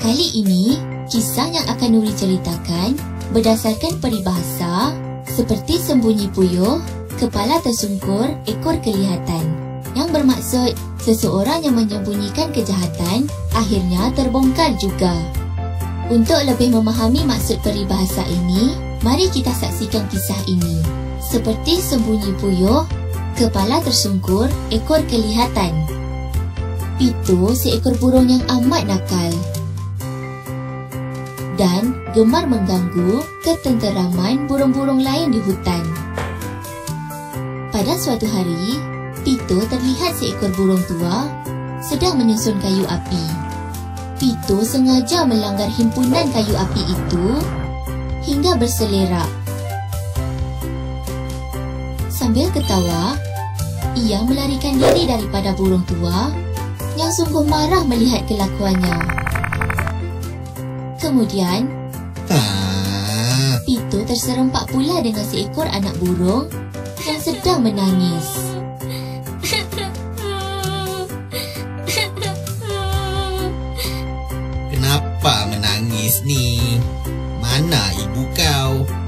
Kali ini, kisah yang akan Nuri ceritakan berdasarkan peribahasa seperti sembunyi puyuh, kepala tersungkur, ekor kelihatan. Yang bermaksud seseorang yang menyembunyikan kejahatan akhirnya terbongkar juga. Untuk lebih memahami maksud peribahasa ini, mari kita saksikan kisah ini. Seperti sembunyi puyuh, kepala tersungkur, ekor kelihatan. Itu seekor burung yang amat nakal dan gemar mengganggu ketenteraman burung-burung lain di hutan. Pada suatu hari, Pito terlihat seekor burung tua sedang menyusun kayu api. Pito sengaja melanggar himpunan kayu api itu hingga berselerak. Sambil ketawa, ia melarikan diri daripada burung tua yang sungguh marah melihat kelakuannya. Kemudian, Ah, Pito terserempak pula dengan seekor anak burung yang sedang menangis. kenapa menangis ni? Mana ibu kau?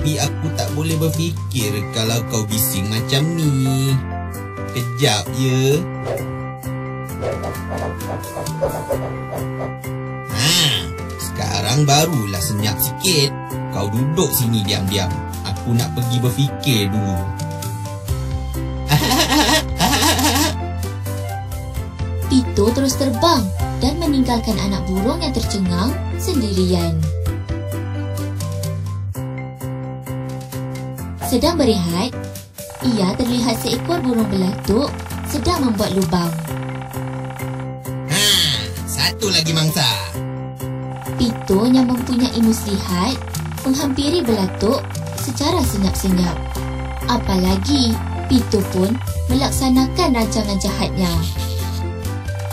Tapi aku tak boleh berfikir kalau kau bising macam ni. Kejap ya. Ha, sekarang barulah senyap sikit. Kau duduk sini diam-diam. Aku nak pergi berfikir dulu. Pito terus terbang dan meninggalkan anak burung yang tercengang sendirian. Sedang berehat, ia terlihat seekor burung belatuk sedang membuat lubang. Ha, satu lagi mangsa. Pito yang mempunyai muslihat menghampiri belatuk secara senyap-senyap. Apalagi, Pito pun melaksanakan rancangan jahatnya.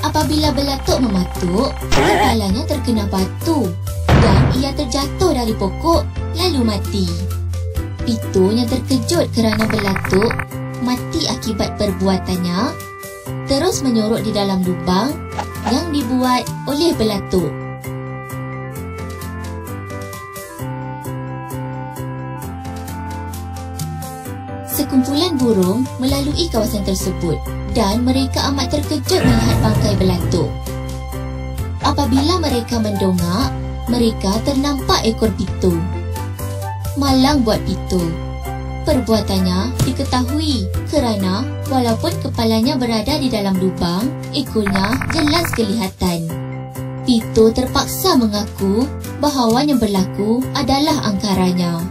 Apabila belatuk mematuk, kepalanya terkena batu dan ia terjatuh dari pokok lalu mati. Pito yang terkejut kerana belatuk mati akibat perbuatannya terus menyorok di dalam lubang yang dibuat oleh belatuk. Sekumpulan burung melalui kawasan tersebut dan mereka amat terkejut melihat bangkai belatuk. Apabila mereka mendongak, mereka ternampak ekor pitu. Malang buat pitu. Perbuatannya diketahui kerana walaupun kepalanya berada di dalam lubang, ekornya jelas kelihatan. Pitu terpaksa mengaku bahawa yang berlaku adalah angkaranya.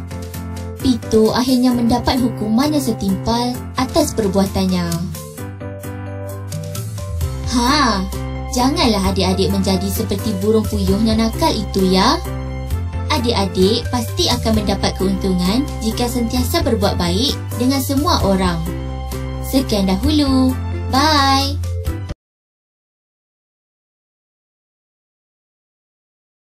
Pito akhirnya mendapat hukuman yang setimpal atas perbuatannya. Ha, janganlah adik-adik menjadi seperti burung puyuh yang nakal itu ya. Adik-adik pasti akan mendapat keuntungan jika sentiasa berbuat baik dengan semua orang. Sekian dahulu. Bye.